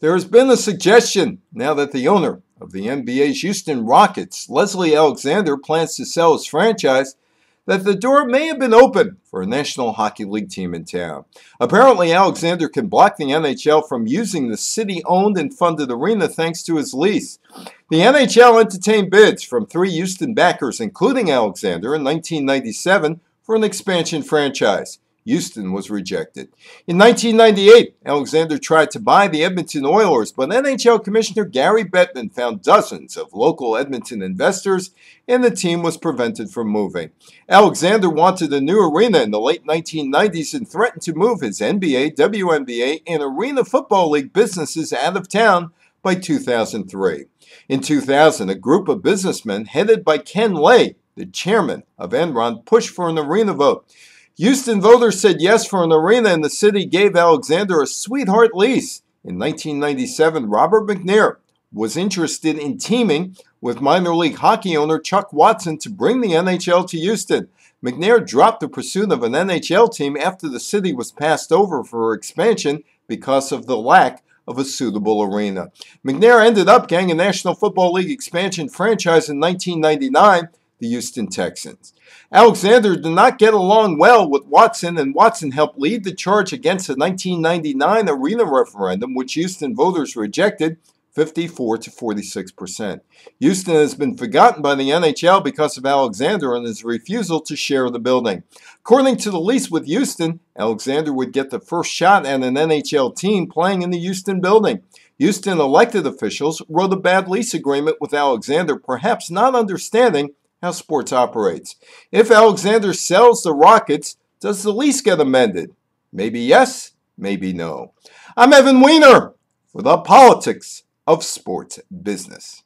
There has been a suggestion now that the owner of the NBA's Houston Rockets, Leslie Alexander, plans to sell his franchise that the door may have been open for a National Hockey League team in town. Apparently, Alexander can block the NHL from using the city owned and funded arena thanks to his lease. The NHL entertained bids from three Houston backers, including Alexander, in 1997 for an expansion franchise. Houston was rejected. In 1998, Alexander tried to buy the Edmonton Oilers, but NHL Commissioner Gary Bettman found dozens of local Edmonton investors, and the team was prevented from moving. Alexander wanted a new arena in the late 1990s and threatened to move his NBA, WNBA, and Arena Football League businesses out of town by 2003. In 2000, a group of businessmen headed by Ken Lay, the chairman of Enron, pushed for an arena vote. Houston voters said yes for an arena, and the city gave Alexander a sweetheart lease. In 1997, Robert McNair was interested in teaming with minor league hockey owner Chuck Watson to bring the NHL to Houston. McNair dropped the pursuit of an NHL team after the city was passed over for expansion because of the lack of a suitable arena. McNair ended up getting a National Football League expansion franchise in 1999 the Houston Texans. Alexander did not get along well with Watson, and Watson helped lead the charge against the 1999 arena referendum, which Houston voters rejected 54 to 46 percent. Houston has been forgotten by the NHL because of Alexander and his refusal to share the building. According to the lease with Houston, Alexander would get the first shot at an NHL team playing in the Houston building. Houston elected officials wrote a bad lease agreement with Alexander, perhaps not understanding how sports operates. If Alexander sells the Rockets, does the lease get amended? Maybe yes, maybe no. I'm Evan Weiner for the politics of sports business.